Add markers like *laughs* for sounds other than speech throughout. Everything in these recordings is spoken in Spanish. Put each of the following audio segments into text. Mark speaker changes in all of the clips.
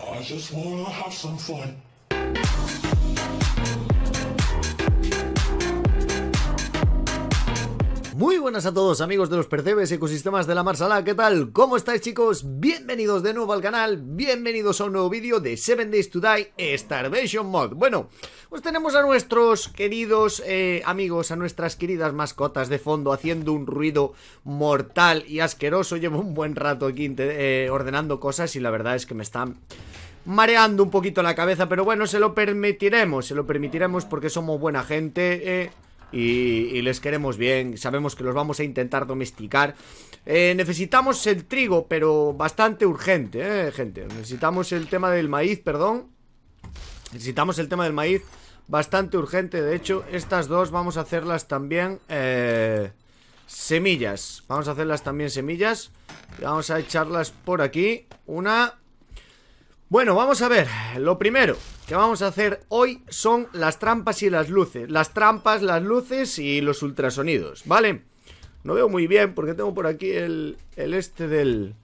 Speaker 1: I just wanna have some fun.
Speaker 2: Muy buenas a todos amigos de los percebes ecosistemas de la Marsala, ¿qué tal? ¿Cómo estáis chicos? Bienvenidos de nuevo al canal, bienvenidos a un nuevo vídeo de 7 Days to Die Starvation Mod Bueno, pues tenemos a nuestros queridos eh, amigos, a nuestras queridas mascotas de fondo haciendo un ruido mortal y asqueroso. Llevo un buen rato aquí eh, ordenando cosas y la verdad es que me están mareando un poquito la cabeza Pero bueno, se lo permitiremos, se lo permitiremos porque somos buena gente eh y, les queremos bien, sabemos que los vamos a intentar domesticar. Eh, necesitamos el trigo, pero bastante urgente, eh, gente. Necesitamos el tema del maíz, perdón. Necesitamos el tema del maíz bastante urgente. De hecho, estas dos vamos a hacerlas también eh, semillas. Vamos a hacerlas también semillas. vamos a echarlas por aquí. Una, bueno, vamos a ver, lo primero que vamos a hacer hoy son las trampas y las luces. Las trampas, las luces y los ultrasonidos, ¿vale? No veo muy bien porque tengo por aquí el, el este del...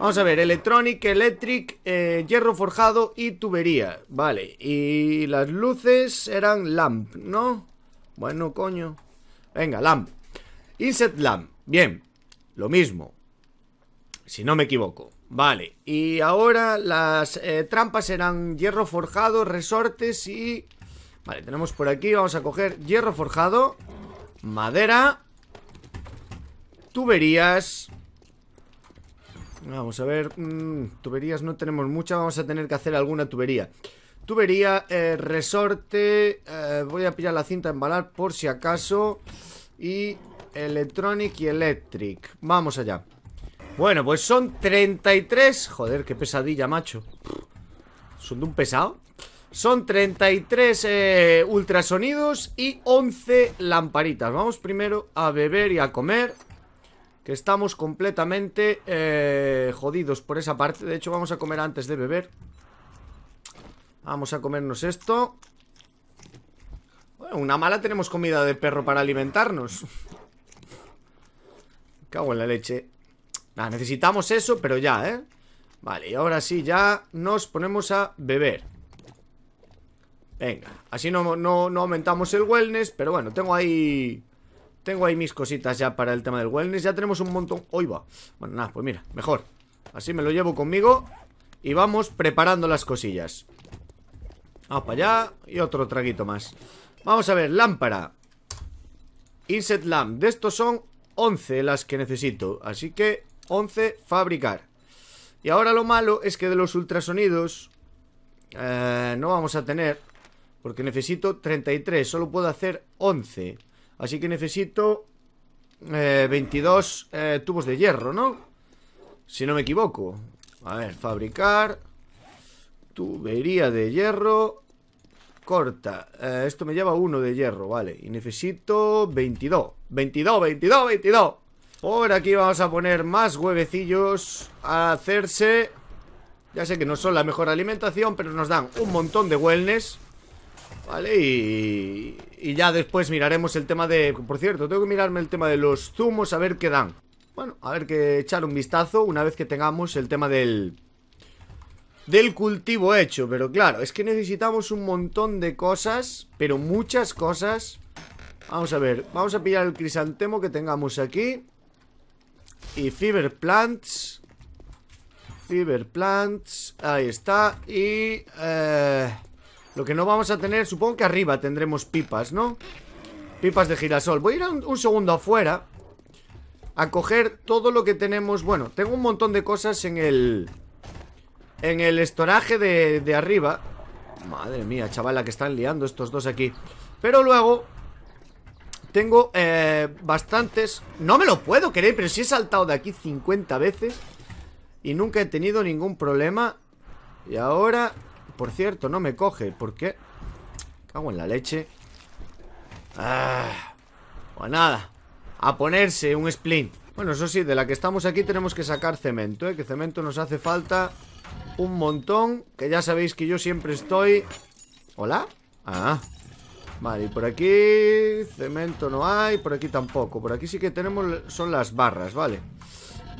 Speaker 2: Vamos a ver, electronic, electric, eh, hierro forjado y tubería Vale, y las luces eran lamp, ¿no? Bueno, coño. Venga, lamp. Inset lamp, bien, lo mismo. Si no me equivoco Vale, y ahora las eh, trampas serán hierro forjado, resortes y... Vale, tenemos por aquí, vamos a coger hierro forjado Madera Tuberías. Vamos a ver mm, Tuberías no tenemos mucha, vamos a tener que hacer alguna tubería. Tubería, eh, resorte eh, Voy a pillar la cinta de embalar por si acaso Y electronic y electric. Vamos allá bueno, pues son 33 Joder, qué pesadilla, macho. Son de un pesado Son 33 eh, ultrasonidos Y 11 lamparitas. Vamos primero a beber y a comer Que estamos completamente eh, Jodidos por esa parte. De hecho vamos a comer antes de beber. Vamos a comernos esto. Bueno, Una mala tenemos comida de perro para alimentarnos. *laughs* Cago en la leche necesitamos eso, pero ya, ¿eh? Vale, y ahora sí, ya nos ponemos a beber. Venga, así no, no, aumentamos el wellness Pero bueno, tengo ahí... Tengo ahí mis cositas ya para el tema del wellness. Ya tenemos un montón... ¡Hoy va! Bueno, nada, pues mira, mejor. Así me lo llevo conmigo Y vamos preparando las cosillas. Vamos para allá Y otro traguito más. Vamos a ver, lámpara. Inset lamp. De estos son 11 las que necesito Así que 11, fabricar. Y ahora lo malo es que de los ultrasonidos eh, No vamos a tener Porque necesito 33 Solo puedo hacer 11 Así que necesito 22 eh, eh, tubos de hierro, ¿no? Si no me equivoco. A ver, fabricar Tubería de hierro Corta. Esto me lleva uno de hierro, vale. Y necesito 22 22, 22, 22 por aquí vamos a poner más huevecillos a hacerse. Ya sé que no son la mejor alimentación, pero nos dan un montón de wellness. ¿Vale? Y, y ya después miraremos el tema de... Por cierto, tengo que mirarme el tema de los zumos a ver qué dan. Bueno, a ver que echar un vistazo una vez que tengamos el tema del... Del cultivo hecho, pero claro, es que necesitamos un montón de cosas, pero muchas cosas. Vamos a ver, vamos a pillar el crisantemo que tengamos aquí. Y Fever Plants. Fever Plants. Ahí está. Y eh, Lo que no vamos a tener Supongo que arriba tendremos pipas, ¿no? Pipas de girasol. Voy a ir un, segundo afuera A coger todo lo que tenemos. Bueno, tengo un montón de cosas en el En el estoraje de, de arriba. Madre mía, chavala, que están liando estos dos aquí. Pero luego tengo eh, bastantes No me lo puedo creer, pero si he saltado de aquí 50 veces Y nunca he tenido ningún problema Y ahora Por cierto, no me coge ¿Por qué? Cago en la leche ah, Pues nada A ponerse un splint Bueno, eso sí, de la que estamos aquí tenemos que sacar cemento ¿eh? Que cemento nos hace falta Un montón Que ya sabéis que yo siempre estoy ¿Hola? Ah, Vale, y por aquí cemento no hay, por aquí tampoco Por aquí sí que tenemos, son las barras, vale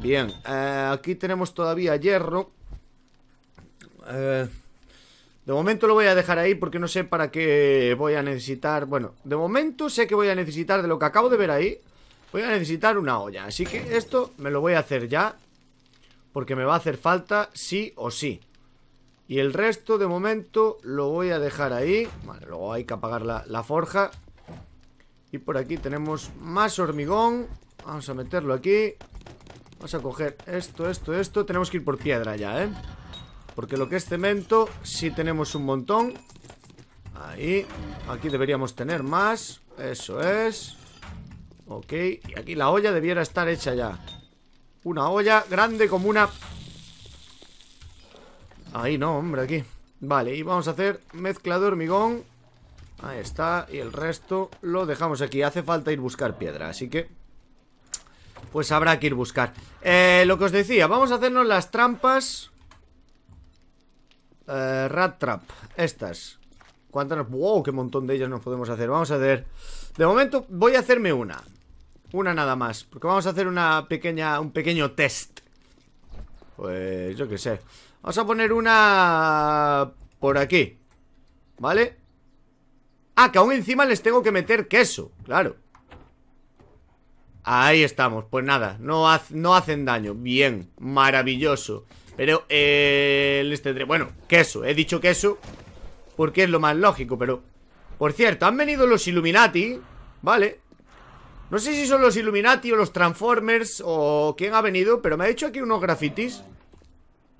Speaker 2: Bien, eh, aquí tenemos todavía hierro Eh, de momento lo voy a dejar ahí porque no sé para qué voy a necesitar... Bueno, de momento sé que voy a necesitar de lo que acabo de ver ahí. Voy a necesitar una olla. Así que esto me lo voy a hacer ya. Porque me va a hacer falta sí o sí. Y el resto de momento lo voy a dejar ahí. Vale, luego hay que apagar la, forja. Y por aquí tenemos más hormigón. Vamos a meterlo aquí. Vamos a coger esto, esto, esto. Tenemos que ir por piedra ya, ¿eh? Porque lo que es cemento, sí tenemos un montón. Ahí. Aquí deberíamos tener más. Eso es. Ok. Y aquí la olla debiera estar hecha ya. Una olla grande como una... Ahí no, hombre, aquí. Vale, y vamos a hacer mezcla de hormigón. Ahí está. Y el resto lo dejamos aquí. Hace falta ir buscar piedra, así que... Pues habrá que ir buscar. Eh, lo que os decía, vamos a hacernos las trampas eh, rat Trap, estas ¿Cuántas ¡Wow! ¡Qué montón de ellas nos podemos hacer! Vamos a hacer... De momento voy a hacerme una Una nada más Porque vamos a hacer una pequeña... Un pequeño test Pues yo qué sé Vamos a poner una... Por aquí ¿Vale? Ah, que aún encima les tengo que meter queso Claro Ahí estamos, pues nada No, hacen daño, bien, maravilloso pero eh, les tendré... Bueno, queso, he dicho queso Porque es lo más lógico, pero... Por cierto, han venido los Illuminati Vale No sé si son los Illuminati o los Transformers O quién ha venido Pero me ha hecho aquí unos grafitis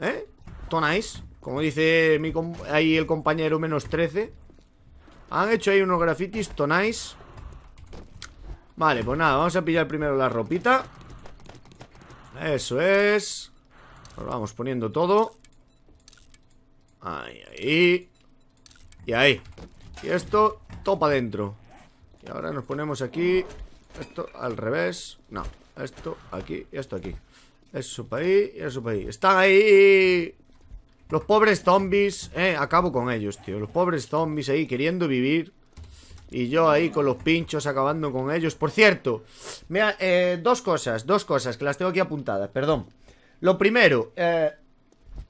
Speaker 2: ¿Eh? Tonais Como dice ahí el compañero menos 13 Han hecho ahí unos grafitis Tonais Vale, pues nada, vamos a pillar primero la ropita. Eso es. Vamos poniendo todo. Ahí, ahí. Y ahí. Y esto, topa adentro Y ahora nos ponemos aquí Esto al revés. No, esto aquí y esto aquí. Eso para ahí y eso para ahí. Están ahí Los pobres zombies Eh, acabo con ellos, tío Los pobres zombies ahí queriendo vivir y yo ahí con los pinchos acabando con ellos Por cierto mira, eh, Dos cosas, dos cosas que las tengo aquí apuntadas Perdón lo primero, eh,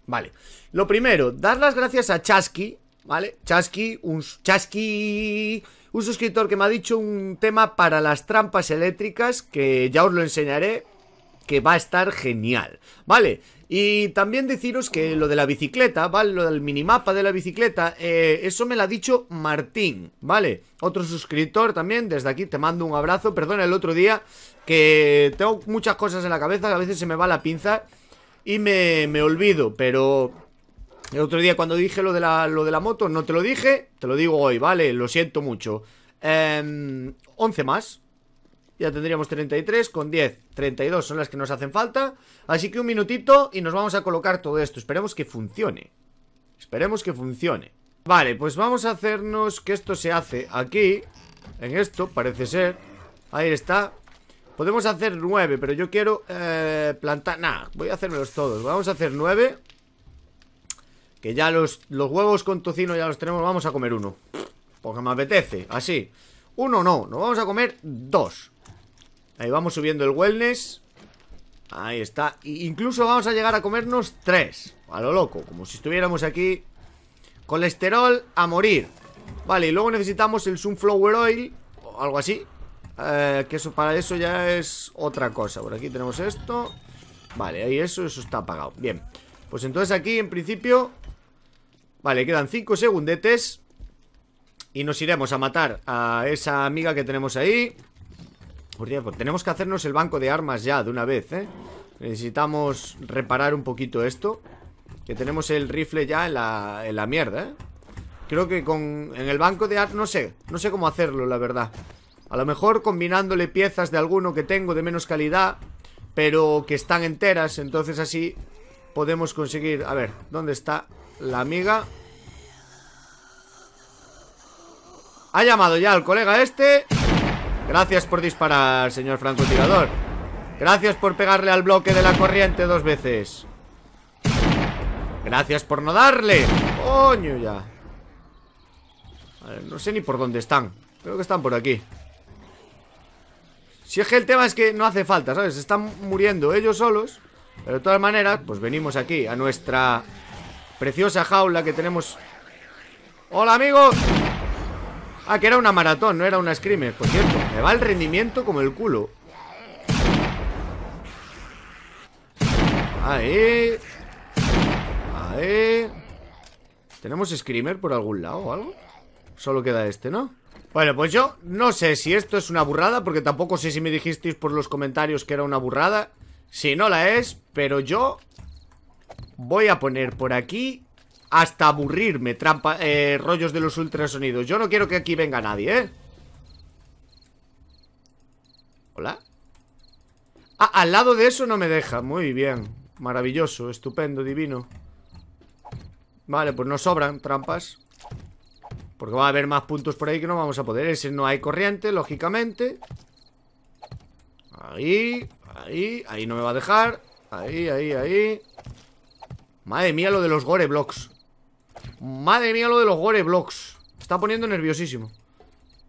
Speaker 2: vale. Lo primero, dar las gracias a Chasky, ¿vale? Chasky, un Chasky, un suscriptor que me ha dicho un tema para las trampas eléctricas que ya os lo enseñaré, que va a estar genial, ¿vale? Y también deciros que lo de la bicicleta, ¿vale? Lo del minimapa de la bicicleta, eh, eso me lo ha dicho Martín, ¿vale? Otro suscriptor también, desde aquí te mando un abrazo, perdona el otro día que tengo muchas cosas en la cabeza, que a veces se me va la pinza y me, me olvido, pero el otro día cuando dije lo de, la, lo de la moto no te lo dije, te lo digo hoy, ¿vale? Lo siento mucho. 11 em, más. Ya tendríamos 33 con 10, 32 son las que nos hacen falta. Así que un minutito y nos vamos a colocar todo esto. Esperemos que funcione. Esperemos que funcione. Vale, pues vamos a hacernos que esto se hace aquí. En esto, parece ser. Ahí está. Podemos hacer nueve, pero yo quiero eh, plantar... Nah, voy a hacérmelos todos Vamos a hacer nueve Que ya los, los huevos con tocino ya los tenemos Vamos a comer uno Porque me apetece, así Uno no, nos vamos a comer dos Ahí vamos subiendo el wellness. Ahí está. Incluso vamos a llegar a comernos tres A lo loco, como si estuviéramos aquí. Colesterol a morir. Vale, y luego necesitamos el Sunflower Oil O algo así. Eh, que eso para eso ya es otra cosa. Por aquí tenemos esto. Vale, ahí eso, eso está apagado. Bien, pues entonces aquí en principio Vale, quedan 5 segundetes Y nos iremos a matar a esa amiga que tenemos ahí Tenemos que hacernos el banco de armas ya de una vez, ¿eh? Necesitamos reparar un poquito esto Que tenemos el rifle ya en la, en la mierda, ¿eh? Creo que con en el banco de armas, no sé No sé cómo hacerlo, la verdad a lo mejor combinándole piezas de alguno que tengo de menos calidad Pero que están enteras Entonces así podemos conseguir A ver, ¿dónde está la amiga? Ha llamado ya al colega este Gracias por disparar, señor francotirador. Gracias por pegarle al bloque de la corriente dos veces. Gracias por no darle. Coño ya. No sé ni por dónde están. Creo que están por aquí. Si es que el tema es que no hace falta, ¿sabes? Están muriendo ellos solos Pero de todas maneras, pues venimos aquí a nuestra preciosa jaula que tenemos. ¡Hola, amigos! Ah, que era una maratón, no era una screamer Por cierto, me va el rendimiento como el culo. Ahí Ahí ¿Tenemos screamer por algún lado o algo? Solo queda este, ¿no? Bueno, pues yo no sé si esto es una burrada Porque tampoco sé si me dijisteis por los comentarios que era una burrada. Si no la es, pero yo Voy a poner por aquí Hasta aburrirme trampa, eh, Rollos de los ultrasonidos. Yo no quiero que aquí venga nadie, ¿eh? ¿Hola? Ah, al lado de eso no me deja. Muy bien, maravilloso, estupendo, divino. Vale, pues nos sobran trampas. Porque va a haber más puntos por ahí que no vamos a poder. Ese no hay corriente, lógicamente. Ahí Ahí, ahí no me va a dejar. Ahí, ahí, ahí. Madre mía lo de los gore blocks Madre mía lo de los gore blocks. Me está poniendo nerviosísimo.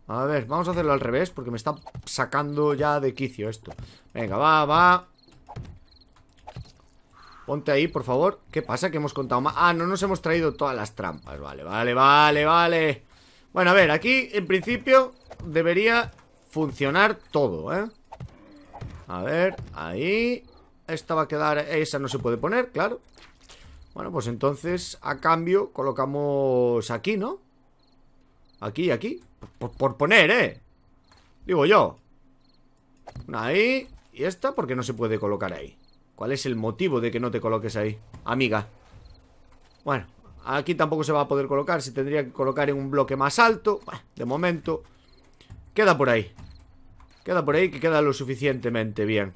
Speaker 2: A ver, vamos a hacerlo al revés Porque me está sacando ya de quicio esto. Venga, va, va. Ponte ahí, por favor. ¿Qué pasa? Que hemos contado más Ah, no nos hemos traído todas las trampas. Vale, vale, vale, vale. Bueno, a ver, aquí en principio Debería funcionar todo, ¿eh? A ver, ahí. Esta va a quedar... Esa no se puede poner, claro Bueno, pues entonces A cambio colocamos aquí, ¿no? Aquí, aquí. Por, poner, ¿eh? Digo yo. Una ahí Y esta porque no se puede colocar ahí. ¿Cuál es el motivo de que no te coloques ahí? Amiga Bueno, aquí tampoco se va a poder colocar. Se tendría que colocar en un bloque más alto. De momento Queda por ahí. Queda por ahí que queda lo suficientemente bien.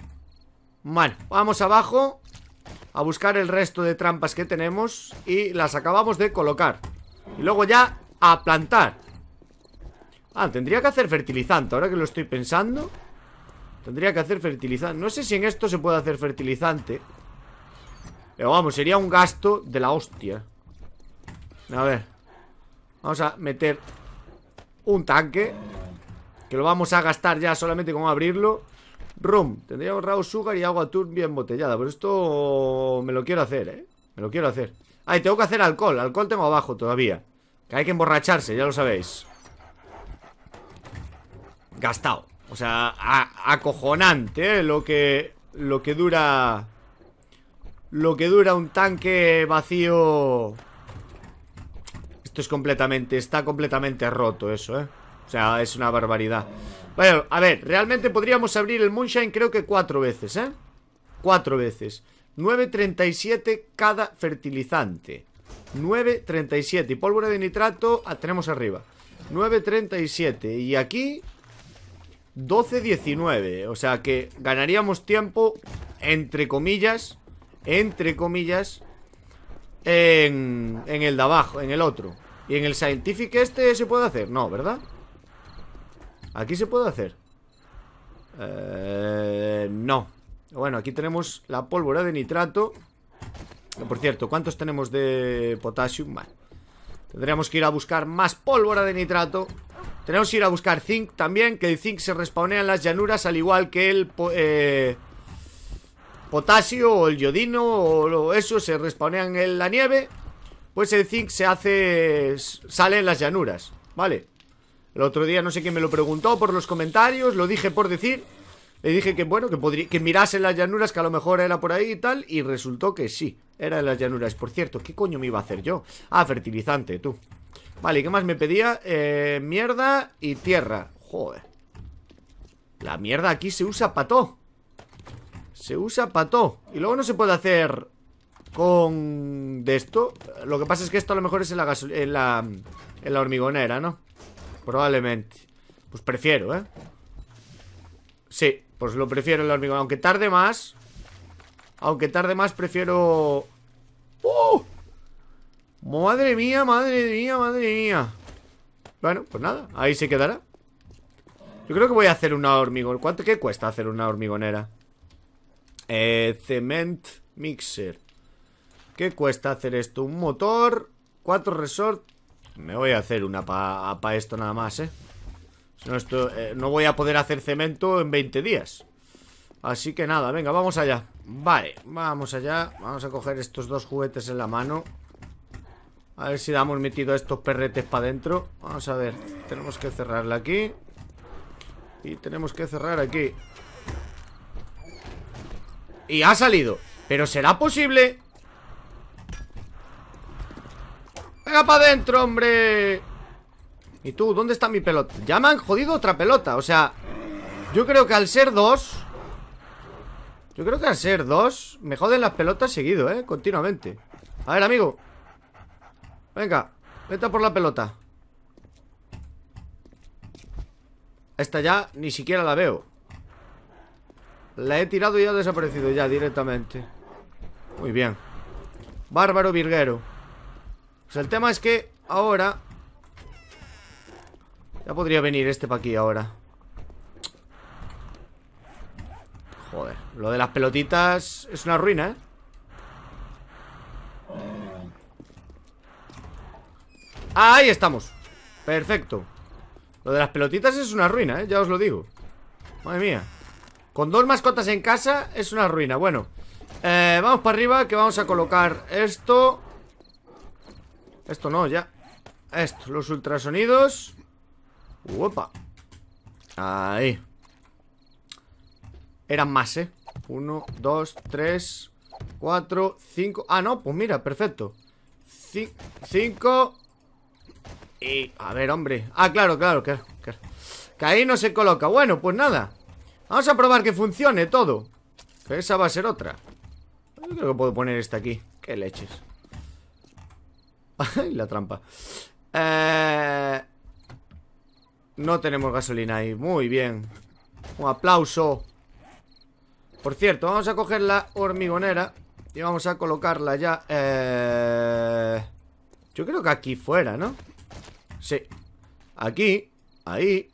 Speaker 2: Bueno, vamos abajo A buscar el resto de trampas que tenemos Y las acabamos de colocar. Y luego ya a plantar. Ah, tendría que hacer fertilizante Ahora que lo estoy pensando. Tendría que hacer fertilizante. No sé si en esto se puede hacer fertilizante. Pero vamos, sería un gasto de la hostia. A ver. Vamos a meter Un tanque Que lo vamos a gastar ya solamente con abrirlo Rum, tendríamos raw sugar y agua turbia embotellada. Pero esto me lo quiero hacer, eh Me lo quiero hacer. Ah, y tengo que hacer alcohol, alcohol tengo abajo todavía. Que hay que emborracharse, ya lo sabéis. Gastado o sea, acojonante, ¿eh? Lo que, lo que dura... Lo que dura un tanque vacío... Esto es completamente... Está completamente roto eso, ¿eh? O sea, es una barbaridad. Bueno, a ver, realmente podríamos abrir el Moonshine creo que cuatro veces, ¿eh? Cuatro veces. 9.37 cada fertilizante. 9.37. Y pólvora de nitrato ah, tenemos arriba. 9.37. Y aquí 12-19 O sea que ganaríamos tiempo Entre comillas Entre comillas en, en el de abajo, en el otro Y en el Scientific este se puede hacer No, ¿verdad? Aquí se puede hacer eh, No. Bueno, aquí tenemos la pólvora de nitrato. Por cierto, ¿cuántos tenemos de potasio? Vale. Tendríamos que ir a buscar más pólvora de nitrato. Tenemos que ir a buscar zinc también Que el zinc se respawnea en las llanuras Al igual que el eh, potasio o el yodino O eso se respawnean en la nieve. Pues el zinc se hace Sale en las llanuras Vale El otro día no sé quién me lo preguntó por los comentarios Lo dije por decir Le dije que bueno, que, podría, que mirase las llanuras Que a lo mejor era por ahí y tal Y resultó que sí, era en las llanuras. Por cierto, ¿qué coño me iba a hacer yo? Ah, fertilizante, tú. Vale, ¿qué más me pedía? Eh, mierda y tierra. Joder. La mierda aquí se usa todo Se usa todo Y luego no se puede hacer Con... De esto. Lo que pasa es que esto a lo mejor es en la, en en la hormigonera, ¿no? Probablemente Pues prefiero, ¿eh? Sí, pues lo prefiero en la hormigonera Aunque tarde más Aunque tarde más prefiero... ¡Oh! Madre mía, madre mía, madre mía Bueno, pues nada, ahí se quedará Yo creo que voy a hacer una hormigón ¿Cuánto qué cuesta hacer una hormigonera? Eh, cement mixer ¿Qué cuesta hacer esto? Un motor Cuatro resort Me voy a hacer una para pa esto nada más, eh no, esto, eh, no voy a poder hacer cemento en 20 días. Así que nada, venga, vamos allá. Vale, vamos allá. Vamos a coger estos dos juguetes en la mano. A ver si damos metido estos perretes para adentro Vamos a ver Tenemos que cerrarla aquí. Y tenemos que cerrar aquí. Y ha salido. Pero ¿será posible? Venga para adentro, hombre. ¿Y tú? ¿Dónde está mi pelota? Ya me han jodido otra pelota O sea Yo creo que al ser dos Yo creo que al ser dos Me joden las pelotas seguido, eh Continuamente. A ver, amigo. Venga, vete por la pelota. Esta ya ni siquiera la veo. La he tirado y ha desaparecido ya directamente. Muy bien. Bárbaro virguero Pues el tema es que ahora Ya podría venir este para aquí ahora. Joder, lo de las pelotitas es una ruina, ¿eh? Ahí estamos. Perfecto. Lo de las pelotitas es una ruina, ¿eh? Ya os lo digo. Madre mía. Con dos mascotas en casa es una ruina. Bueno eh, Vamos para arriba que vamos a colocar esto Esto no, ya. Esto, los ultrasonidos. Uopa. Ahí. Eran más, ¿eh? Uno, dos, tres Cuatro, cinco. Ah, no, pues mira, perfecto. Cinco y, a ver, hombre. Ah, claro, claro, que, que, ahí no se coloca. Bueno, pues nada. Vamos a probar que funcione todo. Esa va a ser otra. Yo creo que puedo poner esta aquí. Qué leches *laughs* la trampa. Eh... No tenemos gasolina ahí. Muy bien. Un aplauso. Por cierto, vamos a coger la hormigonera Y vamos a colocarla ya eh... Yo creo que aquí fuera, ¿no? Sí. Aquí, ahí.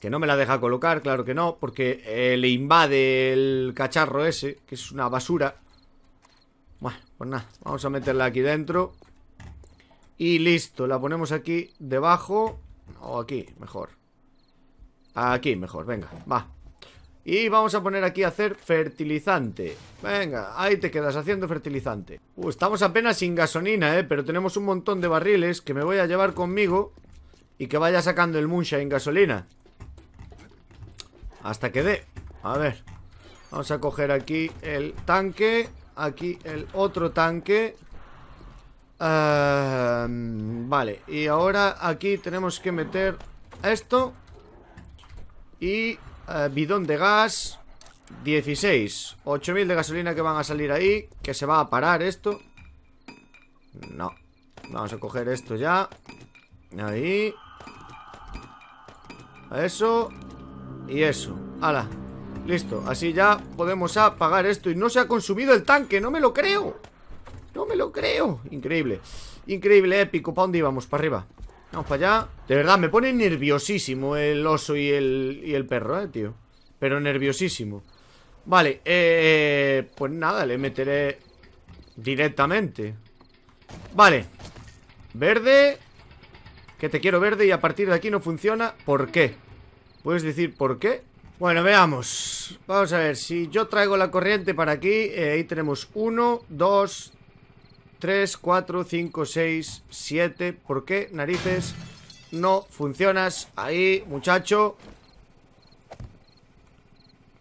Speaker 2: Que no me la deja colocar, claro que no Porque eh, le invade el cacharro ese Que es una basura. Bueno, pues nada Vamos a meterla aquí dentro Y listo, la ponemos aquí debajo O aquí, mejor. Aquí, mejor, venga, va. Y vamos a poner aquí a hacer fertilizante. Venga, ahí te quedas haciendo fertilizante. Uh, Estamos apenas sin gasolina, eh Pero tenemos un montón de barriles que me voy a llevar conmigo Y que vaya sacando el en gasolina. Hasta que dé. A ver Vamos a coger aquí el tanque Aquí el otro tanque ehm, Vale, y ahora aquí tenemos que meter esto Y eh, bidón de gas 16 8000 de gasolina que van a salir ahí Que se va a parar esto. No Vamos a coger esto ya. Ahí. Eso Y eso. Hala Listo. Así ya podemos apagar esto Y no se ha consumido el tanque No me lo creo No me lo creo. Increíble. Increíble, épico. ¿Para dónde íbamos? Para arriba. Vamos para allá. De verdad, me pone nerviosísimo el oso y el, y el perro, eh, tío. Pero nerviosísimo. Vale, eh, pues nada, le meteré directamente. Vale. Verde. Que te quiero verde y a partir de aquí no funciona. ¿Por qué? ¿Puedes decir por qué? Bueno, veamos. Vamos a ver, si yo traigo la corriente para aquí eh, Ahí tenemos 1, 2, 3, 4, 5, 6, 7 ¿Por qué, narices? No funcionas ahí, muchacho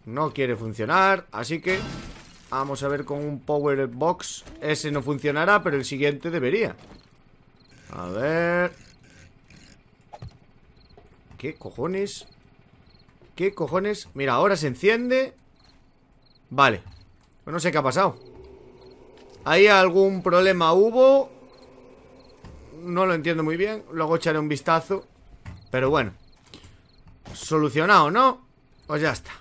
Speaker 2: No quiere funcionar Así que Vamos a ver con un power box. Ese no funcionará, pero el siguiente debería. A ver. ¿Qué cojones? ¿Qué cojones? Mira, ahora se enciende. Vale. Pues no sé qué ha pasado Ahí algún problema hubo No lo entiendo muy bien Luego echaré un vistazo Pero bueno. Solucionado, ¿no? Pues ya está.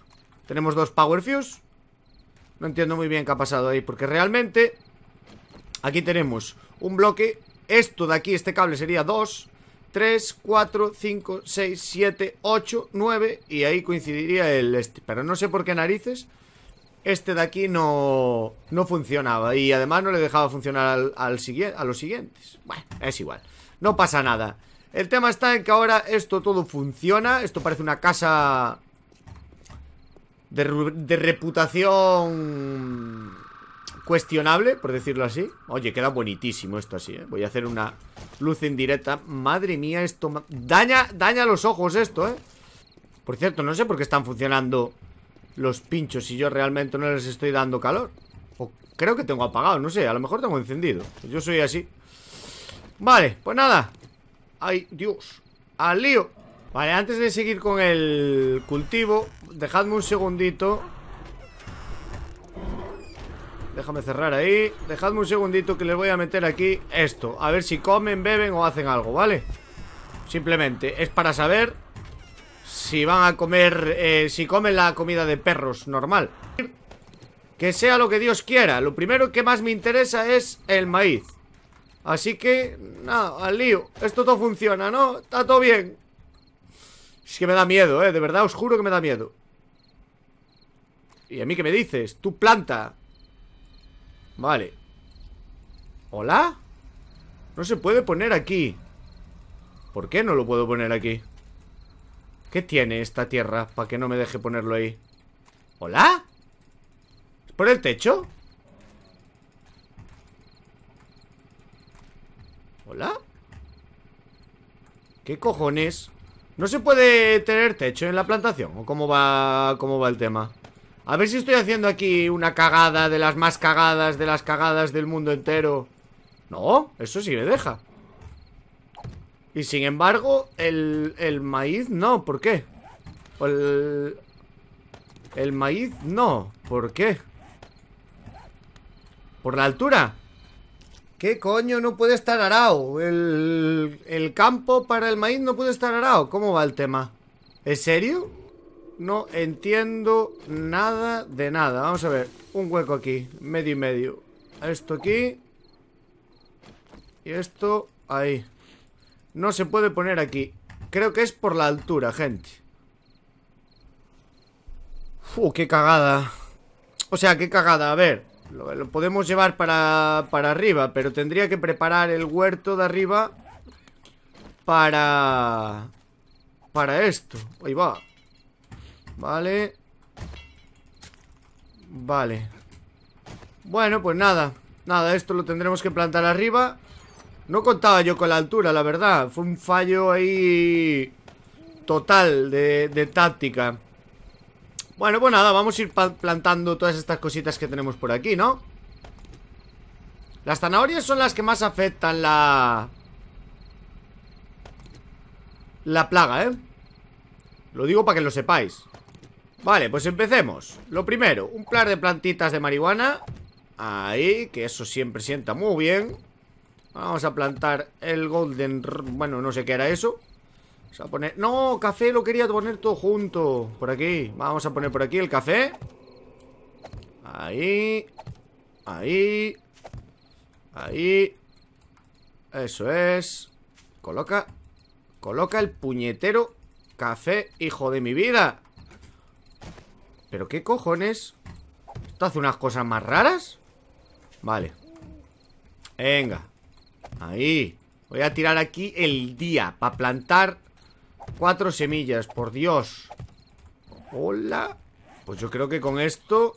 Speaker 2: Tenemos dos Power Fuse. No entiendo muy bien qué ha pasado ahí Porque realmente Aquí tenemos un bloque. Esto de aquí, este cable sería 2 3, 4, 5, 6, 7, 8, 9 Y ahí coincidiría el este. Pero no sé por qué narices este de aquí no, no funcionaba y además no le dejaba funcionar al, siguiente, a los siguientes. Bueno, es igual. No pasa nada. El tema está en que ahora esto todo funciona. Esto parece una casa de, reputación cuestionable, por decirlo así Oye, queda buenísimo esto así, ¿eh? Voy a hacer una luz indirecta Madre mía, esto... Daña, daña los ojos esto, ¿eh? Por cierto, no sé por qué están funcionando los pinchos si yo realmente no les estoy dando calor. O creo que tengo apagado, no sé, a lo mejor tengo encendido. Yo soy así. Vale, pues nada. Ay, Dios. Al lío. Vale, antes de seguir con el cultivo Dejadme un segundito. Déjame cerrar ahí. Dejadme un segundito que les voy a meter aquí Esto, a ver si comen, beben o hacen algo, ¿vale? Simplemente, es para saber Si van a comer eh, Si comen la comida de perros normal Que sea lo que Dios quiera Lo primero que más me interesa es el maíz Así que, nada, al lío Esto todo funciona, ¿no? Está todo bien Es que me da miedo, ¿eh? De verdad os juro que me da miedo ¿Y a mí qué me dices? Tu planta Vale ¿Hola? No se puede poner aquí ¿Por qué no lo puedo poner aquí? ¿Qué tiene esta tierra para que no me deje ponerlo ahí? ¿Hola? ¿Es por el techo? ¿Hola? ¿Qué cojones? ¿No se puede tener techo en la plantación? ¿O cómo va, cómo va el tema? A ver si estoy haciendo aquí una cagada de las más cagadas de las cagadas del mundo entero. No, eso sí me deja. Y sin embargo, el, el maíz no, ¿por qué? El, maíz no, ¿por qué? ¿Por la altura? ¿Qué coño no puede estar arao? El, el campo para el maíz no puede estar arao. ¿Cómo va el tema? ¿En serio? No entiendo nada de nada Vamos a ver, un hueco aquí Medio y medio Esto aquí Y esto ahí No se puede poner aquí. Creo que es por la altura, gente. ¡Uh, qué cagada! O sea, qué cagada, a ver lo, lo podemos llevar para, para arriba Pero tendría que preparar el huerto de arriba Para... Para esto. Ahí va. Vale. Vale. Bueno, pues nada. Nada, esto lo tendremos que plantar arriba No contaba yo con la altura, la verdad. Fue un fallo ahí Total de, táctica. Bueno, pues nada Vamos a ir plantando todas estas cositas que tenemos por aquí, ¿no? Las zanahorias son las que más afectan la... La plaga, ¿eh? Lo digo para que lo sepáis. Vale, pues empecemos. Lo primero, un par de plantitas de marihuana. Ahí, que eso siempre sienta muy bien Vamos a plantar el golden... Bueno, no sé qué era eso. Vamos a poner... No, café lo quería poner todo junto Por aquí. Vamos a poner por aquí el café. Ahí Ahí Ahí. Eso es. Coloca Coloca el puñetero café, hijo de mi vida. ¿Pero qué cojones? ¿Esto hace unas cosas más raras? Vale. Venga Ahí Voy a tirar aquí el día Para plantar Cuatro semillas, por Dios Hola Pues yo creo que con esto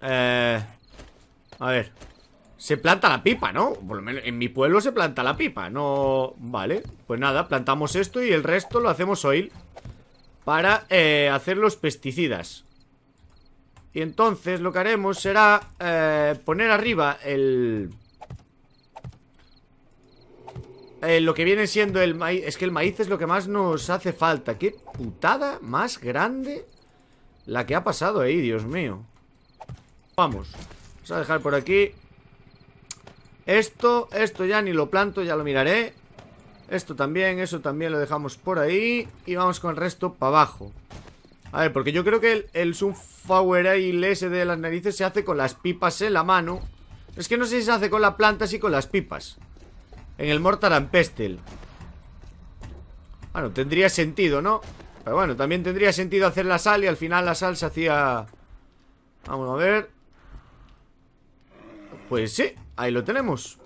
Speaker 2: Eh A ver Se planta la pipa, ¿no? Por lo menos en mi pueblo se planta la pipa No... Vale Pues nada, plantamos esto y el resto lo hacemos oil para eh, hacer los pesticidas. Y entonces lo que haremos será eh, poner arriba el... Eh, lo que viene siendo el maíz Es que el maíz es lo que más nos hace falta. Qué putada más grande La que ha pasado ahí, Dios mío. Vamos Vamos a dejar por aquí. Esto, esto ya ni lo planto Ya lo miraré. Esto también, eso también lo dejamos por ahí Y vamos con el resto para abajo. A ver, porque yo creo que el, el Sunflower Ail ese de las narices Se hace con las pipas en la mano. Es que no sé si se hace con la planta Si con las pipas En el Mortar and Pestle. Bueno, tendría sentido, ¿no? Pero bueno, también tendría sentido hacer la sal Y al final la sal se hacía Vamos a ver. Pues sí, ahí lo tenemos.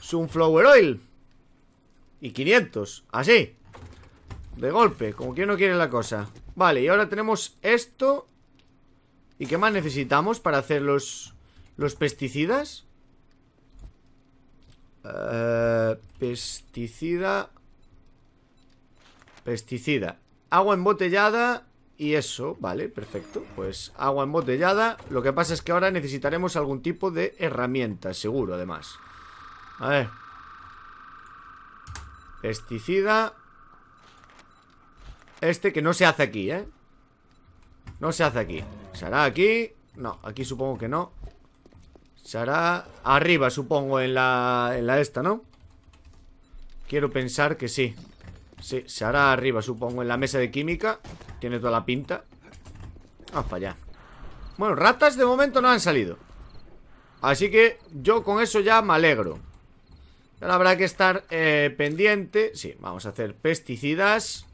Speaker 2: Sunflower Oil. Y 500, así. De golpe, como que no quiere la cosa. Vale, y ahora tenemos esto. ¿Y qué más necesitamos para hacer los, Los pesticidas eh, Pesticida. Pesticida. Agua embotellada y eso, vale, perfecto. Pues agua embotellada. Lo que pasa es que ahora necesitaremos algún tipo de herramienta Seguro, además. A ver. Pesticida. Este que no se hace aquí, ¿eh? No se hace aquí. ¿Se hará aquí? No, aquí supongo que no Se hará arriba, supongo, en la, en la esta, ¿no? Quiero pensar que sí. Sí, se hará arriba, supongo, en la mesa de química. Tiene toda la pinta. Vamos para allá. Bueno, ratas de momento no han salido. Así que yo con eso ya me alegro. Ahora habrá que estar eh, pendiente. Sí, vamos a hacer pesticidas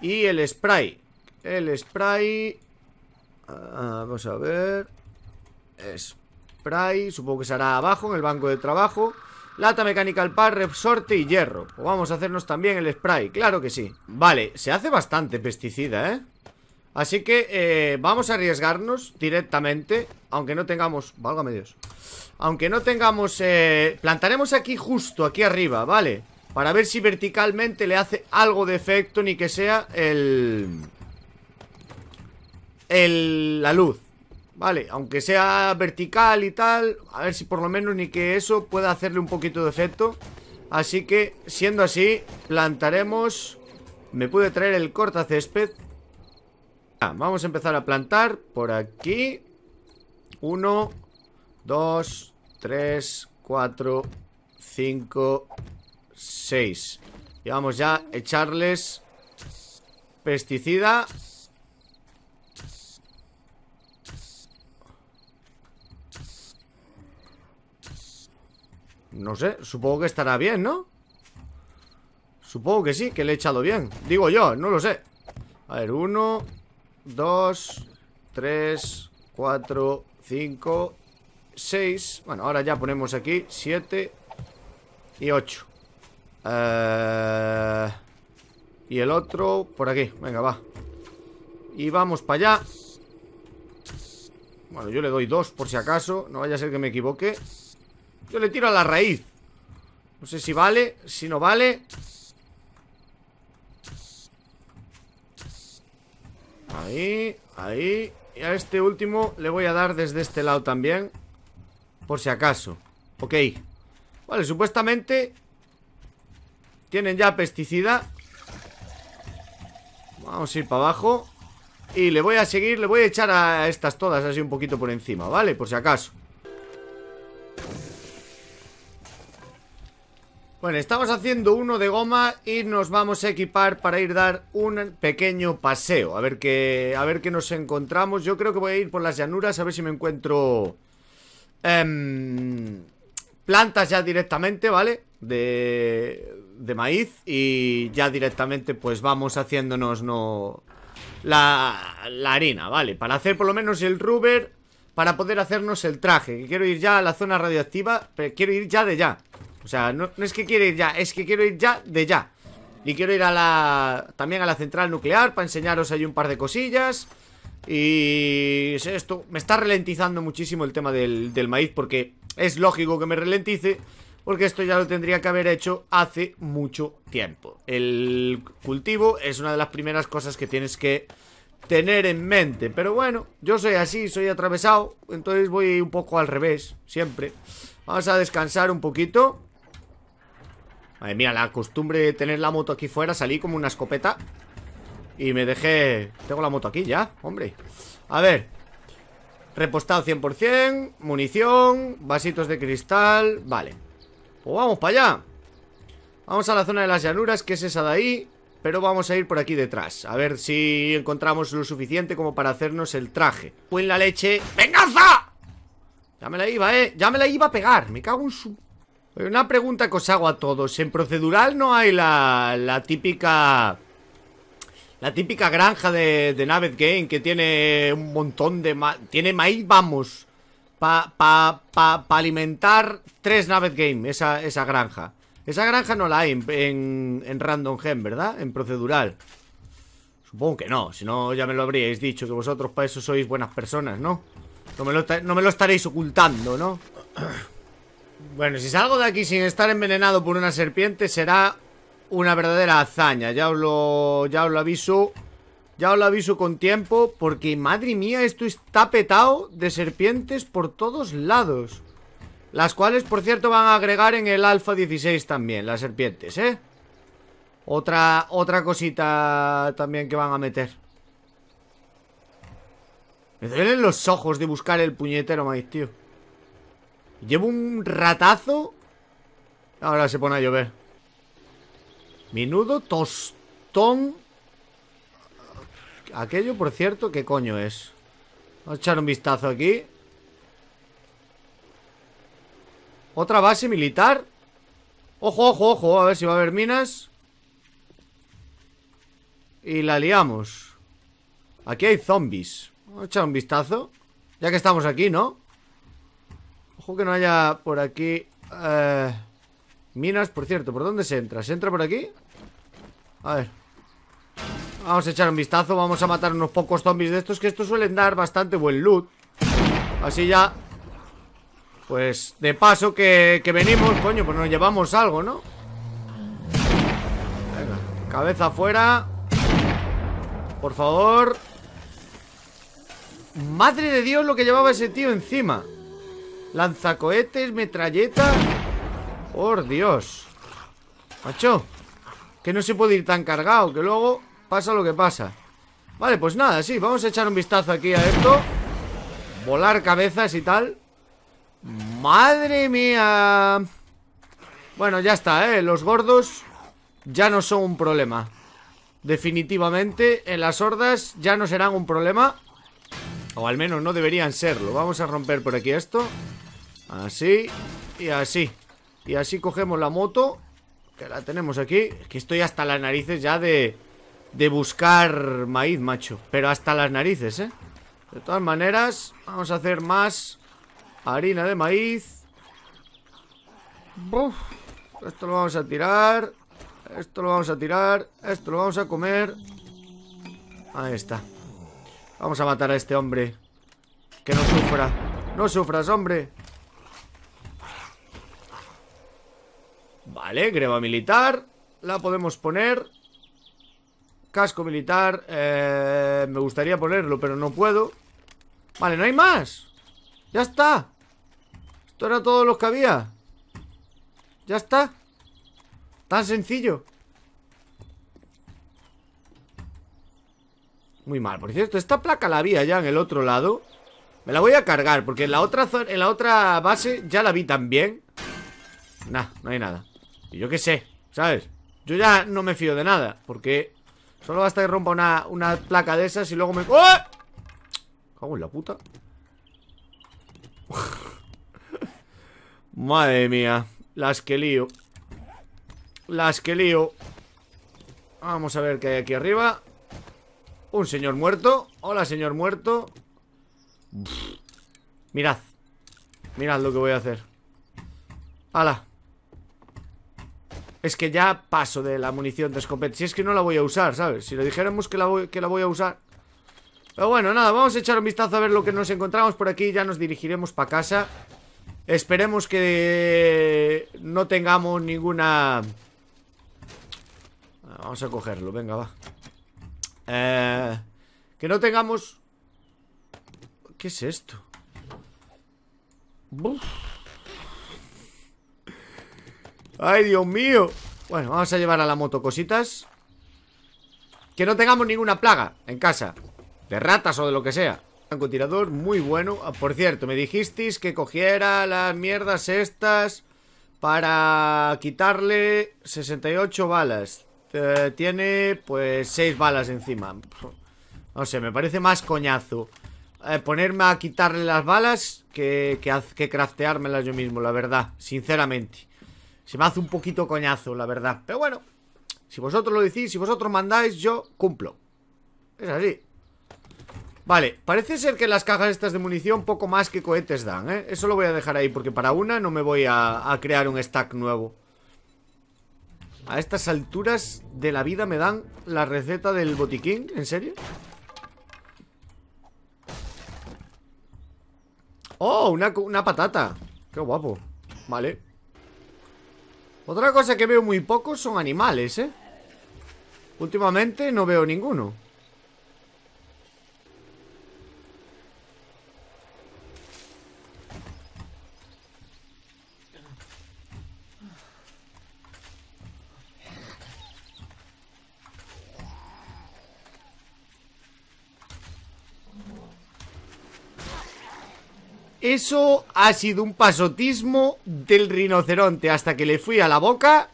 Speaker 2: Y el spray. El spray ah, Vamos a ver Spray Supongo que será abajo en el banco de trabajo Lata Mechanical Par, resorte y hierro pues Vamos a hacernos también el spray, claro que sí Vale, se hace bastante pesticida, ¿eh? Así que eh, vamos a arriesgarnos directamente Aunque no tengamos... Válgame Dios Aunque no tengamos... Eh, plantaremos aquí justo, aquí arriba, ¿vale? Para ver si verticalmente le hace algo de efecto Ni que sea el... el la luz Vale, aunque sea vertical y tal A ver si por lo menos ni que eso pueda hacerle un poquito de efecto. Así que, siendo así, plantaremos. Me pude traer el cortacésped ah, Vamos a empezar a plantar por aquí. Uno Dos Tres Cuatro Cinco Seis. Y vamos ya a echarles Pesticida No sé, supongo que estará bien, ¿no? Supongo que sí, que le he echado bien. Digo yo, no lo sé. A ver, uno Dos Tres Cuatro Cinco Seis. Bueno, ahora ya ponemos aquí Siete Y ocho. Eh, Y el otro por aquí. Venga, va. Y vamos para allá. Bueno, yo le doy dos por si acaso. No vaya a ser que me equivoque yo le tiro a la raíz. No sé si vale, si no vale. Ahí, ahí. Y a este último le voy a dar desde este lado también Por si acaso. Ok. Vale, supuestamente Tienen ya pesticida. Vamos a ir para abajo. Y le voy a seguir, le voy a echar a estas todas así un poquito por encima, ¿vale? Por si acaso Bueno, estamos haciendo uno de goma y nos vamos a equipar para ir dar un pequeño paseo. A ver qué, a ver qué nos encontramos. Yo creo que voy a ir por las llanuras a ver si me encuentro em, plantas ya directamente, ¿vale? De, de maíz y ya directamente pues vamos haciéndonos no, la, la harina, ¿vale? Para hacer por lo menos el rubber, para poder hacernos el traje. Que quiero ir ya a la zona radioactiva, pero quiero ir ya de ya. O sea, no, es que quiero ir ya, es que quiero ir ya de ya. Y quiero ir a la... también a la central nuclear Para enseñaros ahí un par de cosillas. Y... esto me está ralentizando muchísimo el tema del, del maíz Porque es lógico que me ralentice porque esto ya lo tendría que haber hecho hace mucho tiempo. El cultivo es una de las primeras cosas que tienes que tener en mente. Pero bueno, yo soy así, soy atravesado Entonces voy un poco al revés, siempre. Vamos a descansar un poquito Madre mía, la costumbre de tener la moto aquí fuera Salí como una escopeta Y me dejé... Tengo la moto aquí ya, hombre. A ver Repostado 100% Munición Vasitos de cristal Vale. Pues vamos para allá. Vamos a la zona de las llanuras Que es esa de ahí Pero vamos a ir por aquí detrás A ver si encontramos lo suficiente Como para hacernos el traje. En la leche. ¡Venganza! Ya me la iba, eh Ya me la iba a pegar Me cago en su una pregunta que os hago a todos. En procedural no hay la, típica... La típica granja de, de Game que tiene un montón de... tiene maíz, vamos. Para pa, pa, pa alimentar tres Navet Game, esa, granja. Esa granja no la hay en, Random Gen, ¿verdad? En procedural. Supongo que no, si no ya me lo habríais dicho, que vosotros para eso sois buenas personas, ¿no? No me lo estaréis ocultando, ¿no? Bueno, si salgo de aquí sin estar envenenado por una serpiente será una verdadera hazaña. Ya os lo, ya os lo aviso. Ya os lo aviso con tiempo porque, madre mía, esto está petado de serpientes por todos lados. Las cuales, por cierto, van a agregar en el Alpha 16 también, las serpientes, ¿eh? Otra, otra cosita también que van a meter. Me duelen los ojos de buscar el puñetero maíz, tío. Llevo un ratazo. Ahora se pone a llover. Minudo tostón. Aquello, por cierto, ¿qué coño es? Vamos a echar un vistazo aquí. Otra base militar. Ojo, ojo, ojo. A ver si va a haber minas. Y la liamos. Aquí hay zombies. Vamos a echar un vistazo. Ya que estamos aquí, ¿no? Que no haya por aquí... Eh, minas, por cierto. ¿Por dónde se entra? ¿Se entra por aquí? A ver. Vamos a echar un vistazo. Vamos a matar unos pocos zombies de estos. Que estos suelen dar bastante buen loot. Así ya pues de paso que, venimos, coño, pues nos llevamos algo, ¿no? Venga, cabeza afuera Por favor Madre de Dios lo que llevaba ese tío encima Lanzacohetes, metralleta. Por Dios. Macho Que no se puede ir tan cargado Que luego pasa lo que pasa. Vale, pues nada, sí, vamos a echar un vistazo aquí a esto. Volar cabezas y tal. ¡Madre mía! Bueno, ya está, ¿eh? Los gordos ya no son un problema. Definitivamente En las hordas ya no serán un problema O al menos no deberían serlo. Vamos a romper por aquí esto. Así y así. Y así cogemos la moto Que la tenemos aquí. Que estoy hasta las narices ya de... De buscar maíz, macho. Pero hasta las narices, ¿eh? De todas maneras, vamos a hacer más Harina de maíz. Esto lo vamos a tirar. Esto lo vamos a tirar. Esto lo vamos a comer. Ahí está Vamos a matar a este hombre. Que no sufra. No sufras, hombre. Vale, greba militar. La podemos poner. Casco militar. Eh, Me gustaría ponerlo, pero no puedo. Vale, no hay más. ¡Ya está! Esto era todo lo que había. ¡Ya está! Tan sencillo Muy mal, por cierto, esta placa la había ya en el otro lado. Me la voy a cargar Porque en la otra, en la otra base ya la vi también. Nah, no hay nada. Y yo qué sé, ¿sabes? Yo ya no me fío de nada Porque solo basta que rompa una, una placa de esas Y luego me... ¡Oh! Cago en la puta. *laughs* Madre mía Las que lío. Las que lío. Vamos a ver qué hay aquí arriba Un señor muerto. Hola señor muerto. Mirad. Mirad lo que voy a hacer. ¡Hala! Es que ya paso de la munición de escopeta. Si es que no la voy a usar, ¿sabes? Si le dijéramos que la voy, que la voy a usar. Pero bueno, nada, vamos a echar un vistazo a ver lo que nos encontramos. Por aquí Ya nos dirigiremos para casa. Esperemos que no tengamos ninguna... Vamos a cogerlo, venga, va eh, Que no tengamos... ¿Qué es esto? ¡Ay, Dios mío! Bueno, vamos a llevar a la moto cositas. Que no tengamos ninguna plaga en casa. De ratas o de lo que sea. Francotirador muy bueno. Ah, Por cierto, me dijisteis que cogiera las mierdas estas Para quitarle 68 balas eh, Tiene pues 6 balas encima. No sé, me parece más coñazo eh, Ponerme a quitarle las balas que, que, que crafteármelas yo mismo, la verdad Sinceramente. Se me hace un poquito coñazo, la verdad. Pero bueno, si vosotros lo decís, si vosotros mandáis, yo cumplo. Es así. Vale, parece ser que las cajas estas de munición poco más que cohetes dan, ¿eh? Eso lo voy a dejar ahí porque para una no me voy a, crear un stack nuevo A estas alturas de la vida me dan la receta del botiquín, ¿en serio? Oh, una, una patata Qué guapo Vale Otra cosa que veo muy poco son animales, ¿eh? Últimamente no veo ninguno Eso ha sido un pasotismo del rinoceronte hasta que le fui a la boca,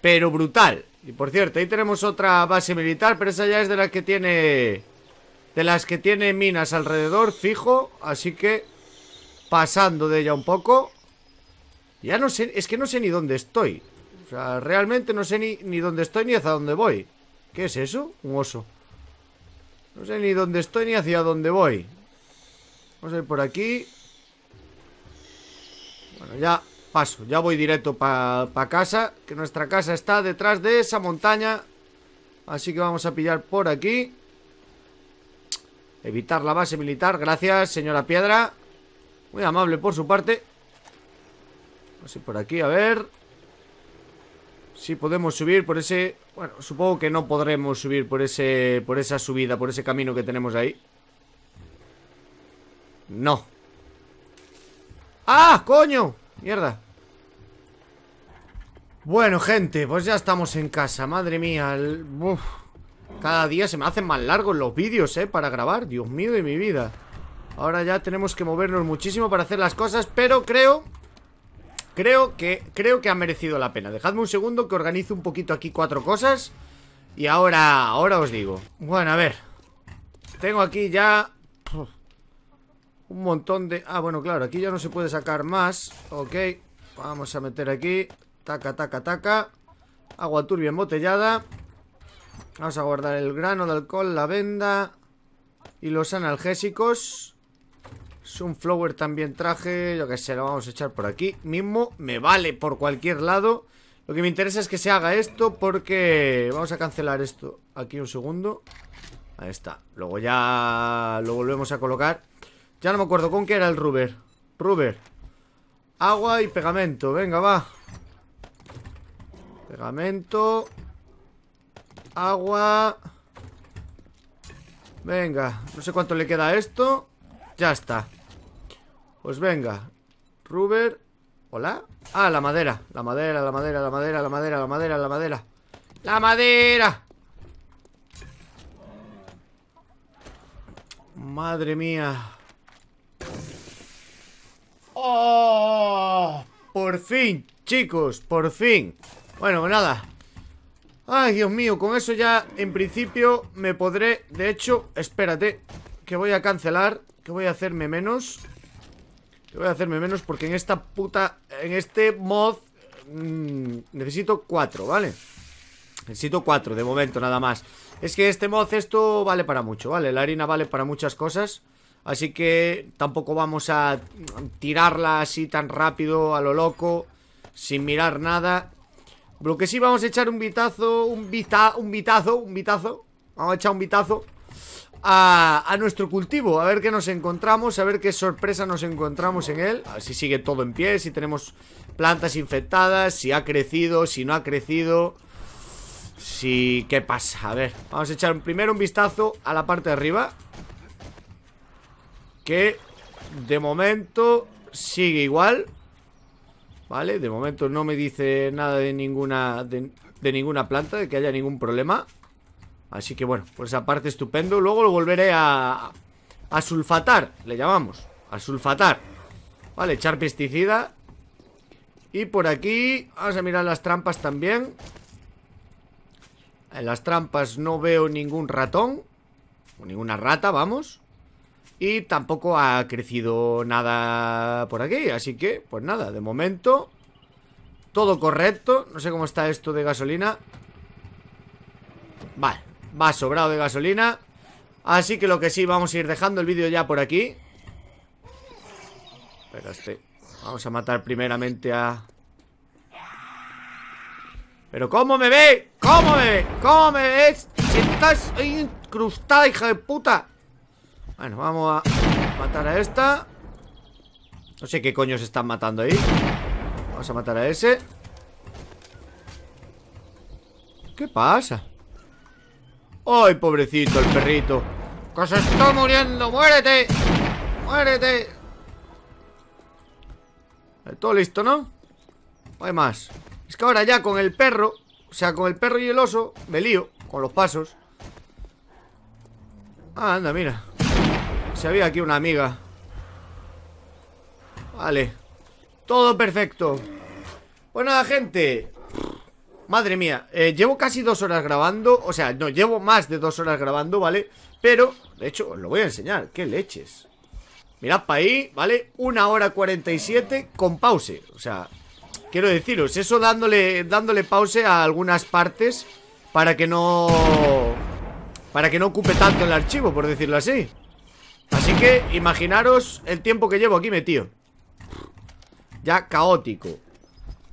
Speaker 2: pero brutal. Y por cierto, ahí tenemos otra base militar, pero esa ya es de las que tiene... De las que tiene minas alrededor, fijo, así que... Pasando de ella un poco... Ya no sé, es que no sé ni dónde estoy. O sea, realmente no sé ni, ni dónde estoy ni hacia dónde voy. ¿Qué es eso? Un oso. No sé ni dónde estoy ni hacia dónde voy. Vamos a ir por aquí. Ya paso, ya voy directo para pa casa Que nuestra casa está detrás de esa montaña. Así que vamos a pillar por aquí. Evitar la base militar. Gracias, señora Piedra. Muy amable por su parte. Vamos a ir por aquí, a ver. Si podemos subir por ese... Bueno, supongo que no podremos subir por ese... Por esa subida, por ese camino que tenemos ahí. No ¡Ah, coño! Mierda. Bueno, gente, pues ya estamos en casa. Madre mía Cada día se me hacen más largos los vídeos, eh Para grabar, Dios mío de mi vida. Ahora ya tenemos que movernos muchísimo para hacer las cosas Pero creo Creo que, creo que ha merecido la pena. Dejadme un segundo que organizo un poquito aquí cuatro cosas Y ahora, ahora os digo. Bueno, a ver. Tengo aquí ya un montón de... Ah, bueno, claro, aquí ya no se puede sacar más. Ok, vamos a meter aquí Taca, taca, taca. Agua turbia embotellada. Vamos a guardar el grano de alcohol, la venda Y los analgésicos. Sunflower también traje Yo que sé, lo vamos a echar por aquí Mismo, me vale por cualquier lado. Lo que me interesa es que se haga esto Porque vamos a cancelar esto Aquí un segundo. Ahí está, luego ya lo volvemos a colocar ya no me acuerdo con qué era el Ruber Ruber. Agua y pegamento, venga, va. Pegamento. Agua. Venga, no sé cuánto le queda a esto. Ya está. Pues venga Ruber. ¿Hola? Ah, la madera. La madera, la madera, la madera, la madera, la madera, la madera. ¡La madera! Madre mía ¡Oh! Por fin, chicos, por fin Bueno, pues nada Ay, Dios mío, con eso ya En principio me podré De hecho, espérate Que voy a cancelar, que voy a hacerme menos Que voy a hacerme menos Porque en esta puta, en este mod mmm, Necesito cuatro, ¿vale? Necesito cuatro de momento, nada más Es que este mod, esto vale para mucho, ¿vale? La harina vale para muchas cosas Así que tampoco vamos a tirarla así tan rápido a lo loco, sin mirar nada. Lo que sí vamos a echar un vitazo, un, vita, un vitazo, un vitazo. Vamos a echar un vitazo a, a, nuestro cultivo, a ver qué nos encontramos, a ver qué sorpresa nos encontramos en él. A ver si sigue todo en pie, si tenemos plantas infectadas, si ha crecido, si no ha crecido. Si... ¿Qué pasa? A ver, vamos a echar primero un vistazo a la parte de arriba que de momento sigue igual. ¿Vale? De momento no me dice nada de ninguna de, ninguna planta, de que haya ningún problema. Así que bueno, por esa parte estupendo. Luego lo volveré a, a sulfatar, le llamamos. A sulfatar. Vale, echar pesticida. Y por aquí vamos a mirar las trampas también. En las trampas no veo ningún ratón. O ninguna rata, vamos. Y tampoco ha crecido nada por aquí Así que, pues nada, de momento Todo correcto No sé cómo está esto de gasolina Vale, va sobrado de gasolina Así que lo que sí, vamos a ir dejando el vídeo ya por aquí Pero este Vamos a matar primeramente a... ¿Pero cómo me ve? ¿Cómo me ve? ¿Cómo me ves? Si estás incrustada, hija de puta bueno, vamos a matar a esta No sé qué coño se están matando ahí Vamos a matar a ese ¿Qué pasa? ¡Ay, pobrecito el perrito! ¡Que se está muriendo! ¡Muérete! ¡Muérete! Todo listo, ¿no? Hay más Es que ahora ya con el perro O sea, con el perro y el oso Me lío con los pasos Ah, anda, mira Había aquí una amiga. Vale. Todo perfecto. Pues nada, gente. Madre mía, eh, llevo casi dos horas grabando O sea, no, llevo más de dos horas grabando, ¿vale? Pero, de hecho, os lo voy a enseñar. ¡Qué leches! Mirad para ahí, ¿vale? Una hora 47 con pause. O sea, quiero deciros Eso dándole, dándole pause a algunas partes Para que no... Para que no ocupe tanto el archivo, por decirlo así Así que imaginaros el tiempo que llevo aquí metido. Ya caótico.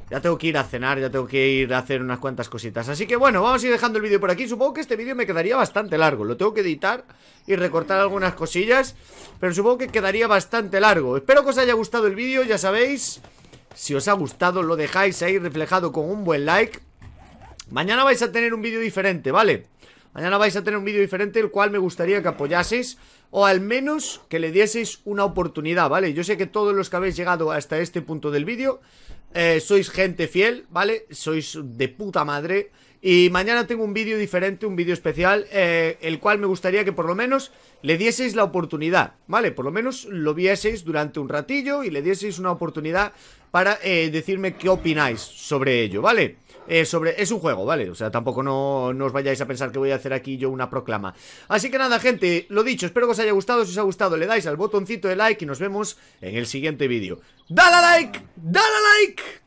Speaker 2: Ya tengo que ir a cenar, ya tengo que ir a hacer unas cuantas cositas. Así que bueno, vamos a ir dejando el vídeo por aquí. Supongo que este vídeo me quedaría bastante largo. Lo tengo que editar y recortar algunas cosillas Pero supongo que quedaría bastante largo. Espero que os haya gustado el vídeo, ya sabéis. Si os ha gustado lo dejáis ahí reflejado con un buen like. Mañana vais a tener un vídeo diferente, ¿vale? Mañana vais a tener un vídeo diferente El cual me gustaría que apoyaseis O al menos que le dieseis una oportunidad, ¿vale? Yo sé que todos los que habéis llegado hasta este punto del vídeo eh, sois gente fiel, ¿vale? Sois de puta madre Y mañana tengo un vídeo diferente, un vídeo especial eh, El cual me gustaría que por lo menos le dieseis la oportunidad ¿Vale? Por lo menos lo vieseis durante un ratillo Y le dieseis una oportunidad para eh, decirme qué opináis sobre ello, ¿vale? Eh, sobre, es un juego, ¿vale? O sea, tampoco no, no, os vayáis a pensar que voy a hacer aquí yo una proclama Así que nada, gente, lo dicho, espero que os haya gustado Si os ha gustado, le dais al botoncito de like y nos vemos en el siguiente vídeo ¡Dale like! ¡Dale like!